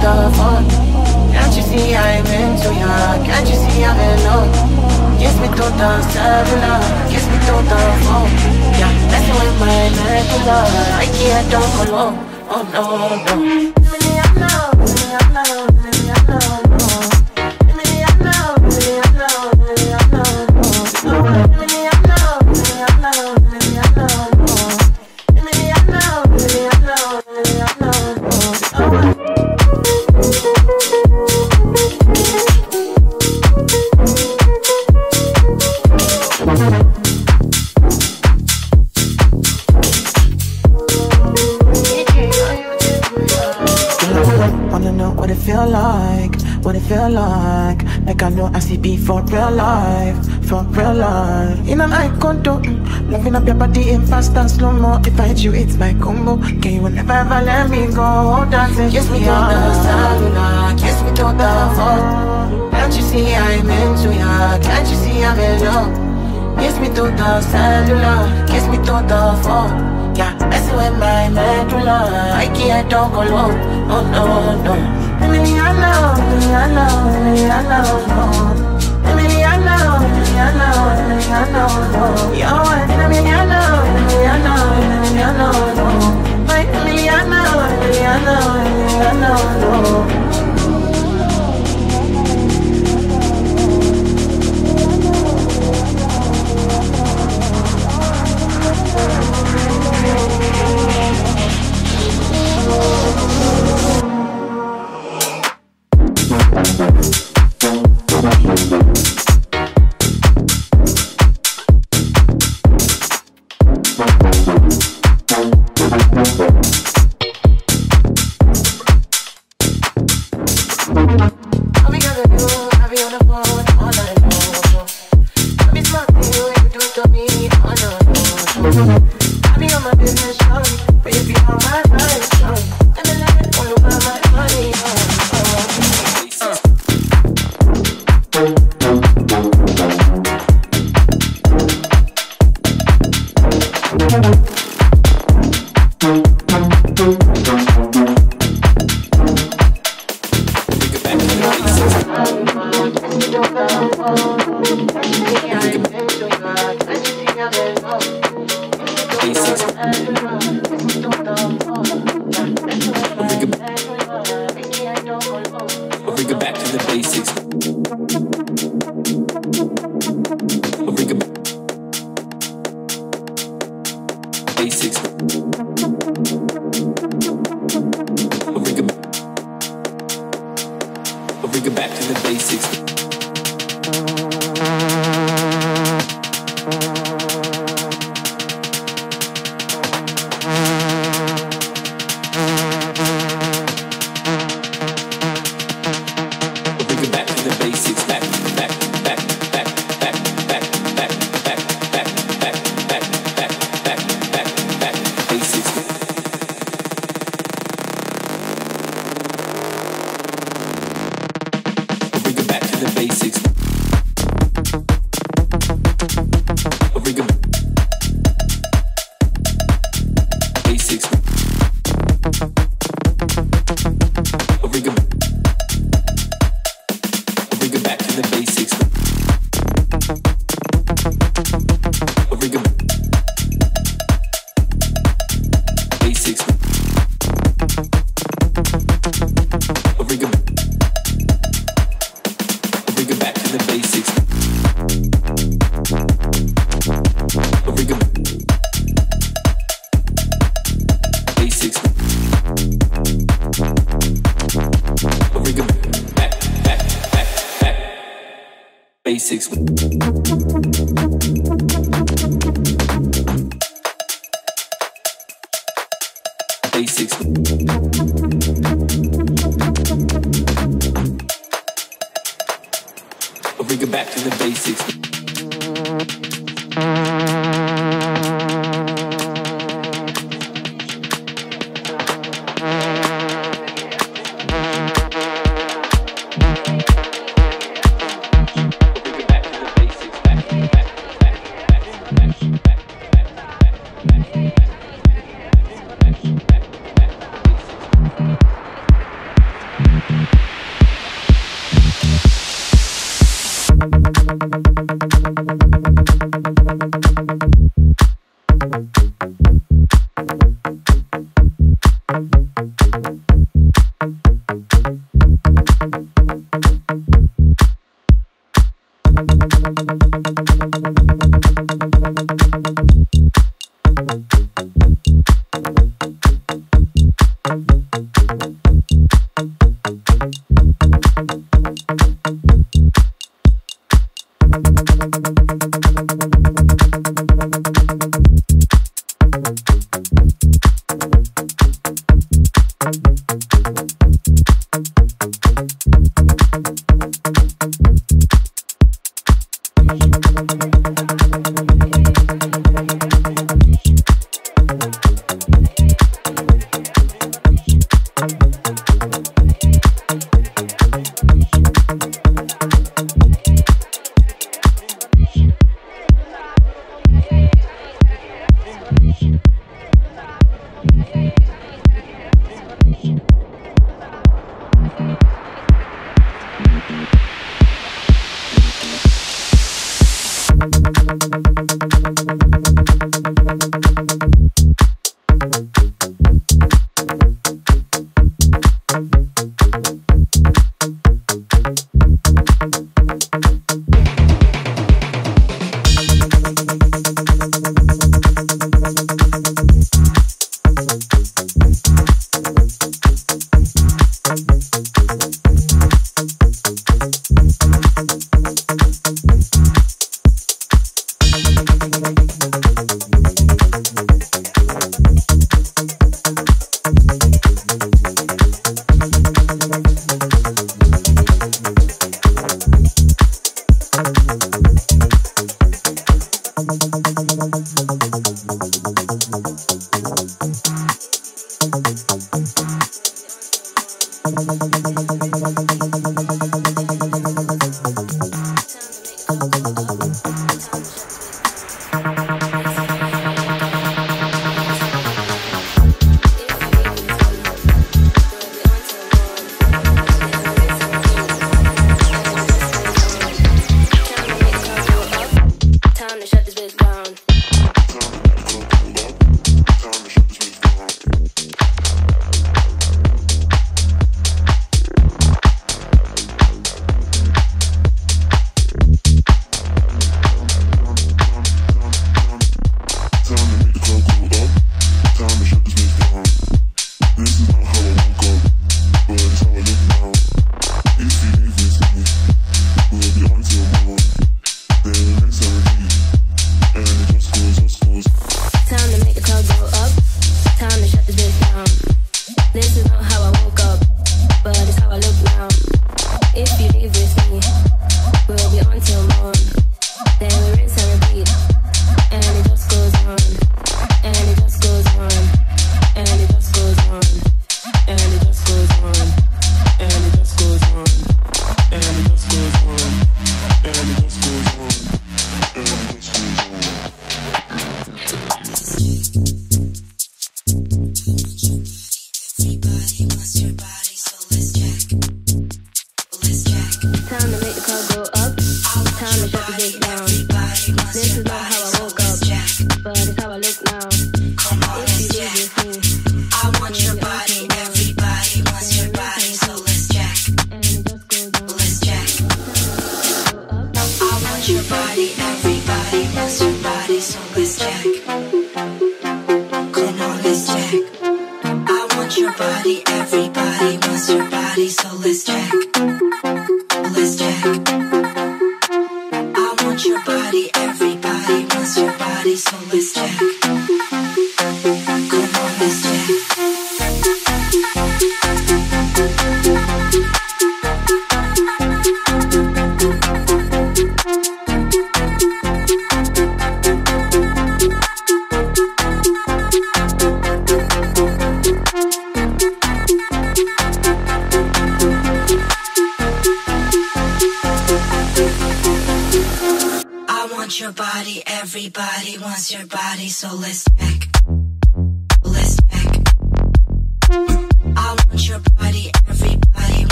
Can't you see I'm into ya? Can't you see I'm in love? Kiss me to the cellular, kiss me to the phone. Yeah, messing with my regular I can't don't go low, oh no, no. For real life, for real life. In an eye condo, mm, loving up your body in fast and slow mo. If I hit you, it's my combo. Can you never ever let me go? Dancing, kiss me to the cellular, kiss me to the phone. Can't you see I'm into ya? Can't you see I'm in love? Kiss me to the cellular, kiss me to the phone. Yeah, messing with my medulla. I can't talk alone. Oh no, no. Emiliano, Emiliano, no.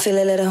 Feel a little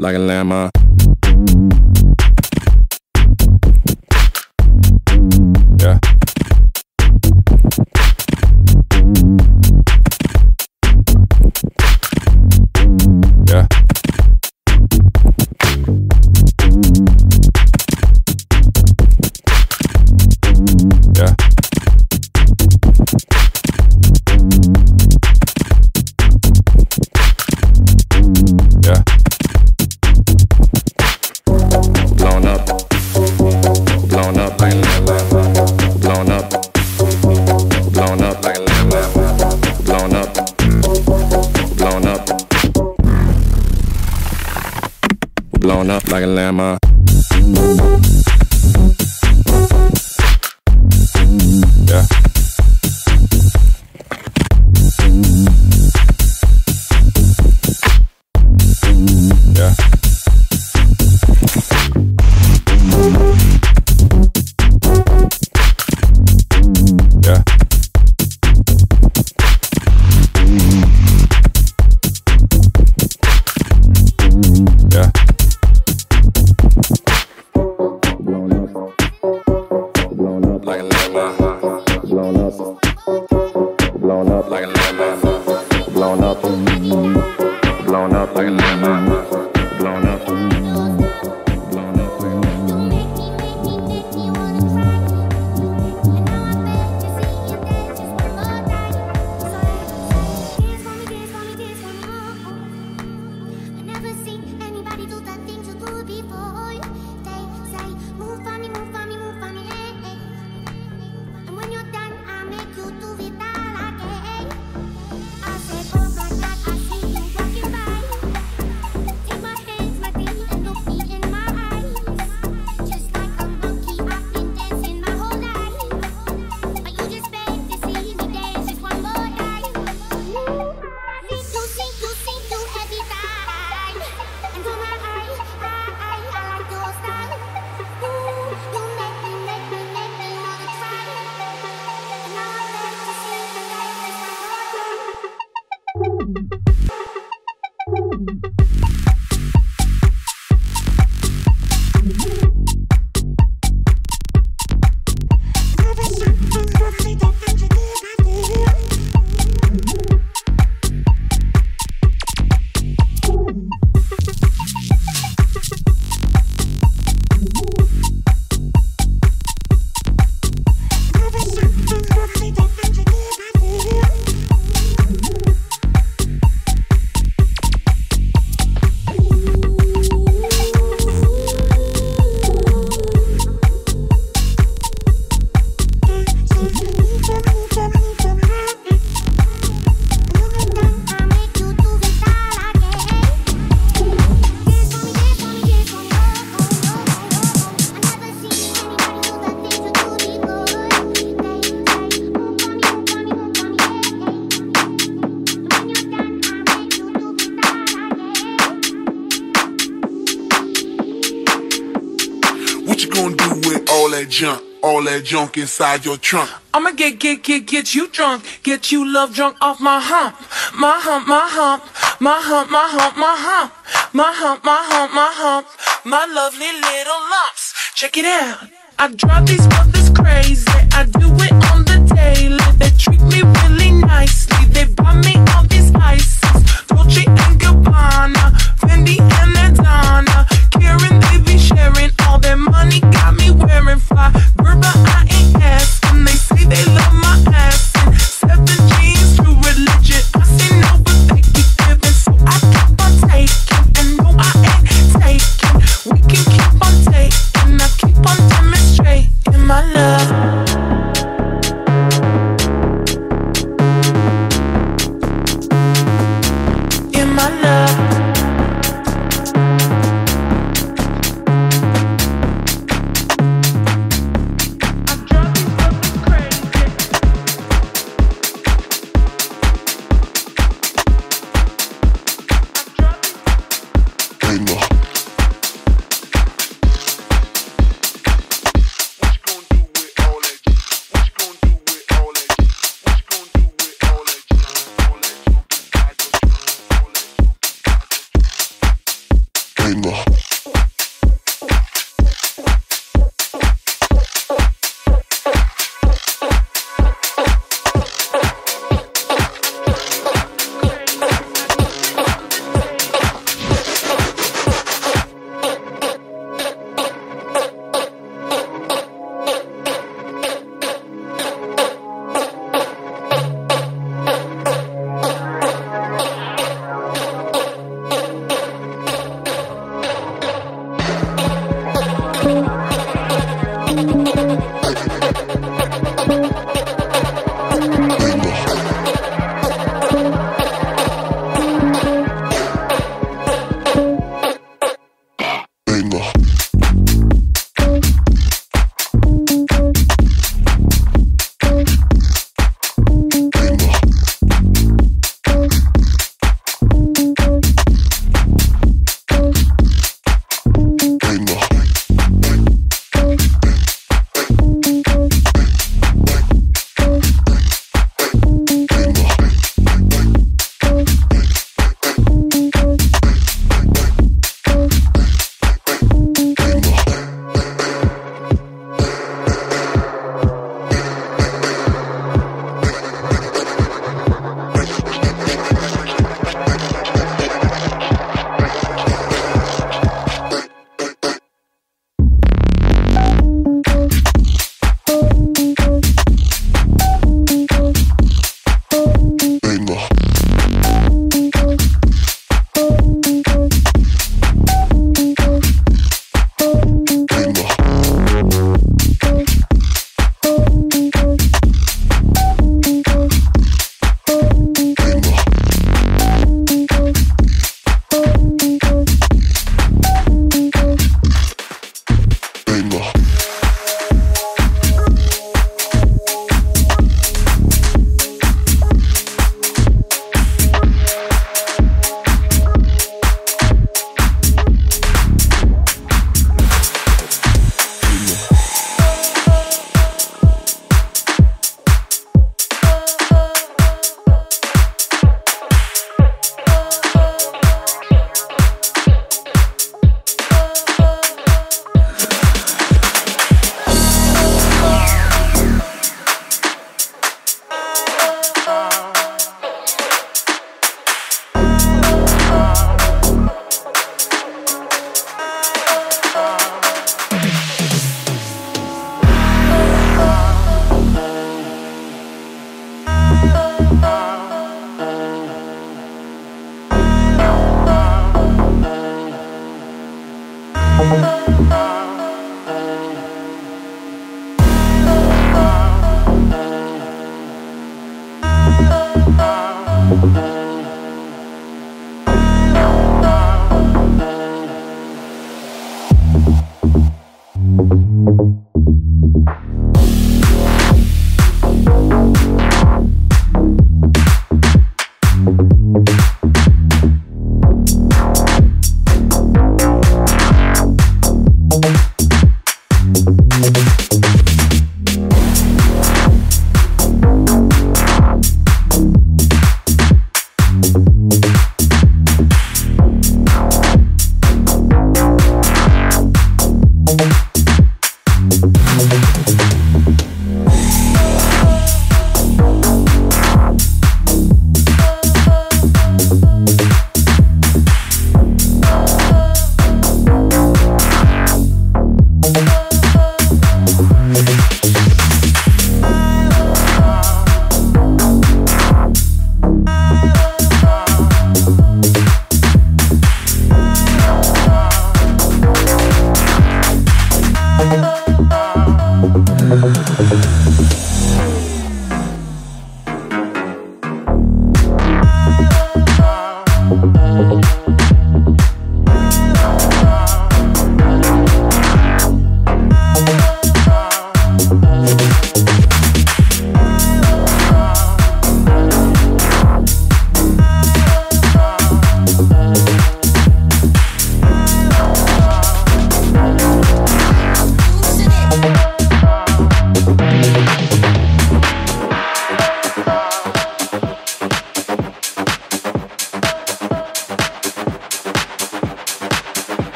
like a landmine. junk inside your trunk. I'ma get, get, get, get you drunk. Get you love drunk off my hump. My hump, my hump. My hump, my hump, my hump. My hump, my hump, my hump. My lovely little lumps. Check it out. I drive these mothers crazy. I do it on the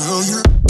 know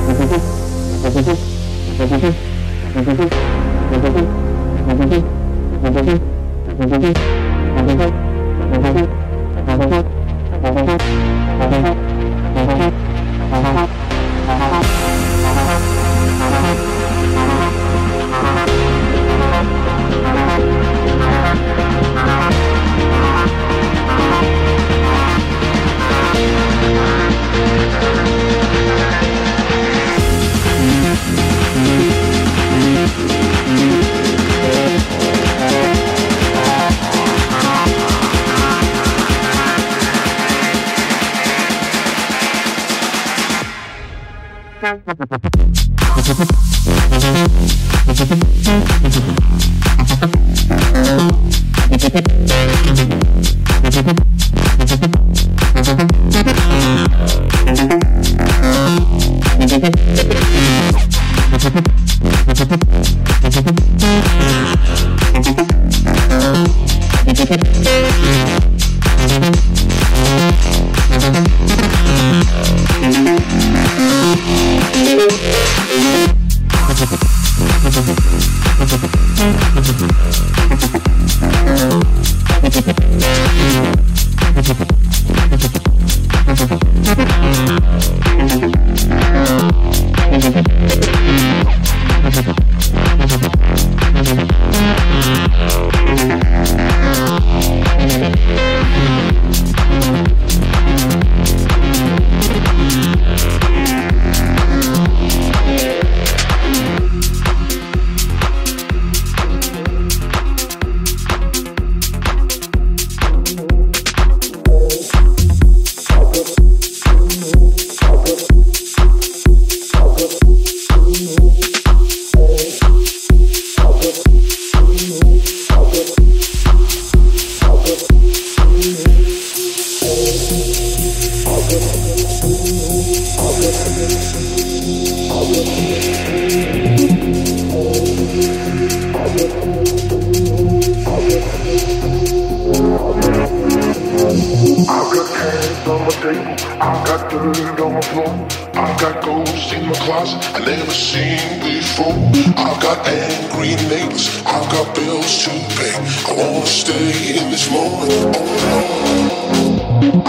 seen before. I've got angry neighbors, I've got bills to pay. I wanna stay in this moment Oh no!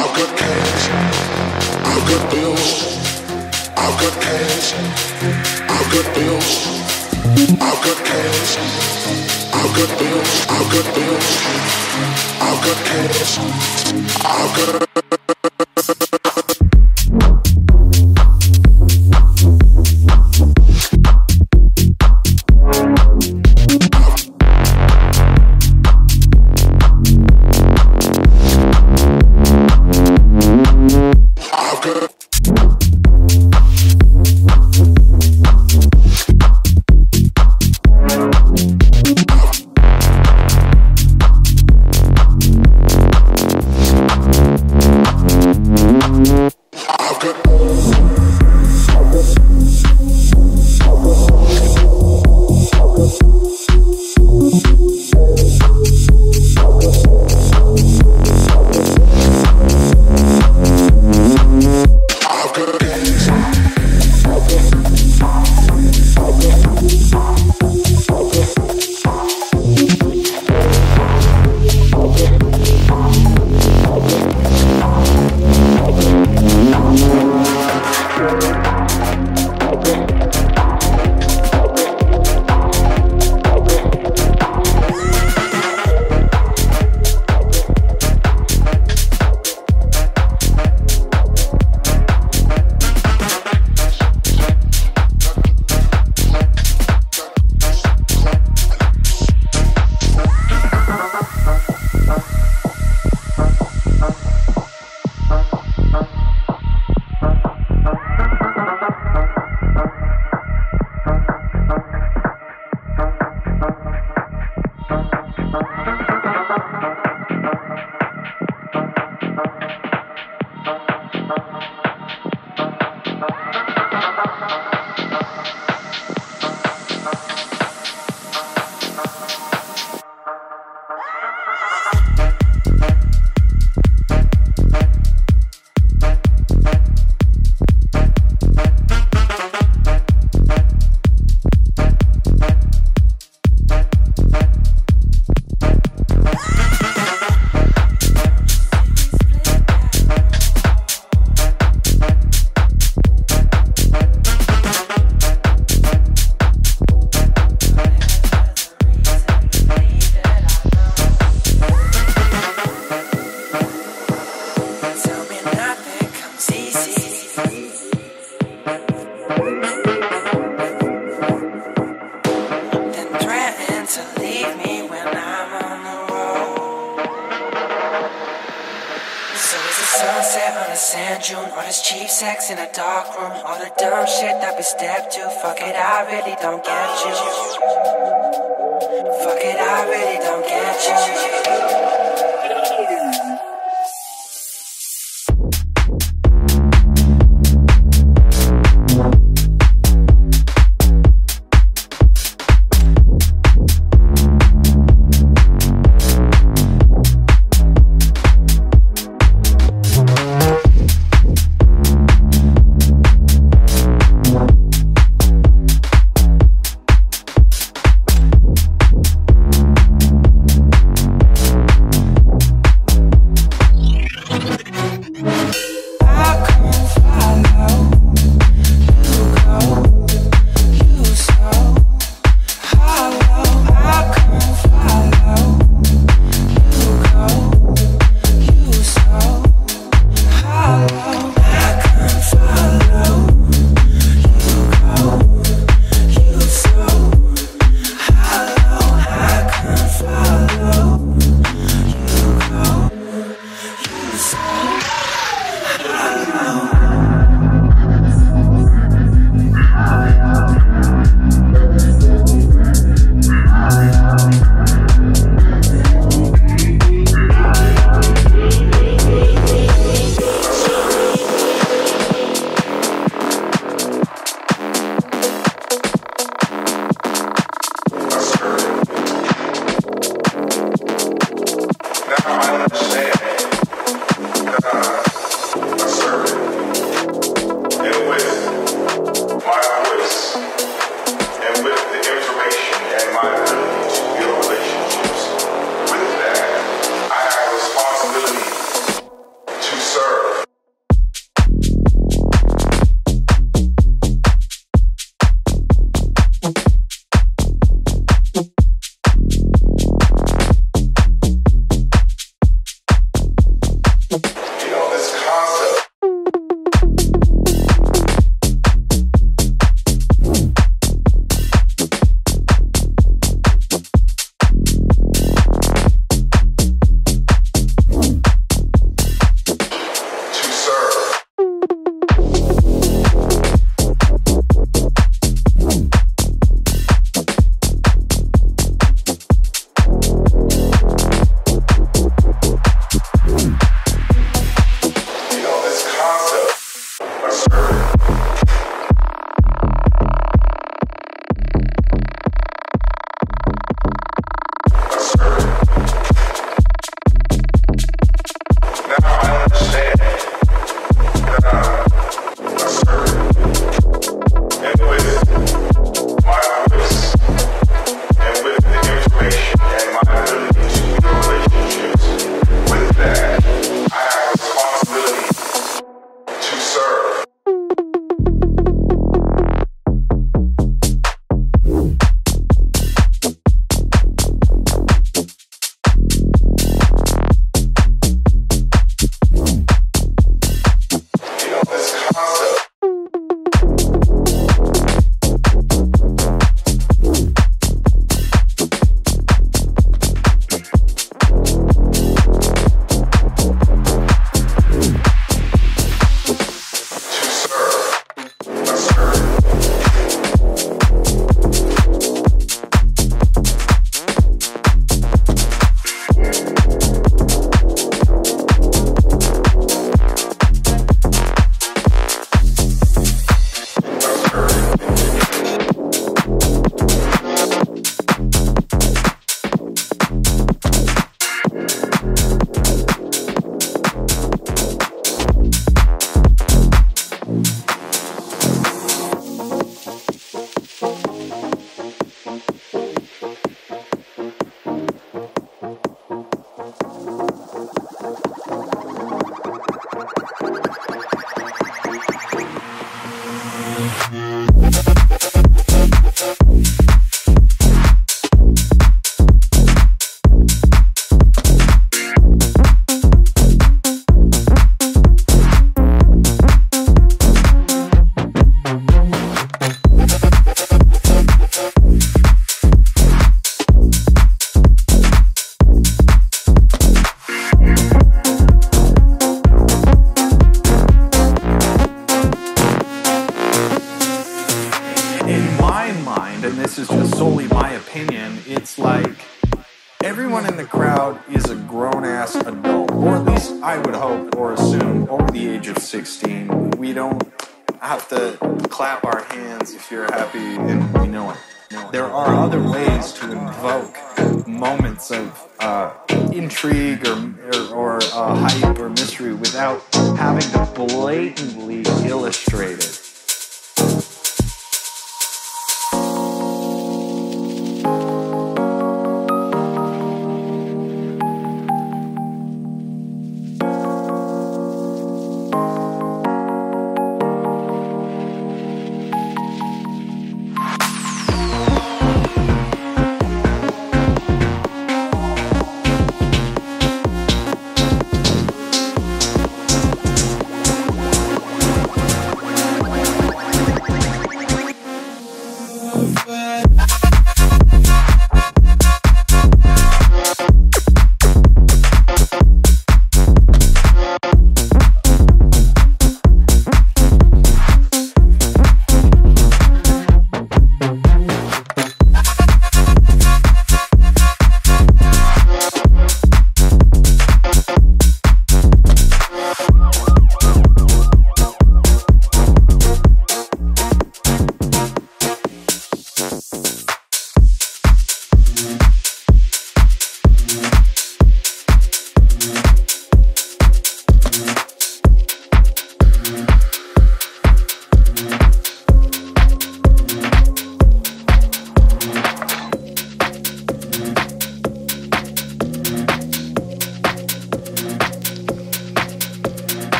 I've got cash, I've got bills, I've got cash, I've got bills, I've got cash, I've got bills, I've got bills, I've got cash, I've got sex in a dark room. All the dumb shit that we step to. Fuck it, I really don't get you. Fuck it, I really don't get having to blatantly illustrate it.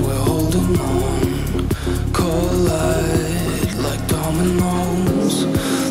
we're holding on collide like dominoes.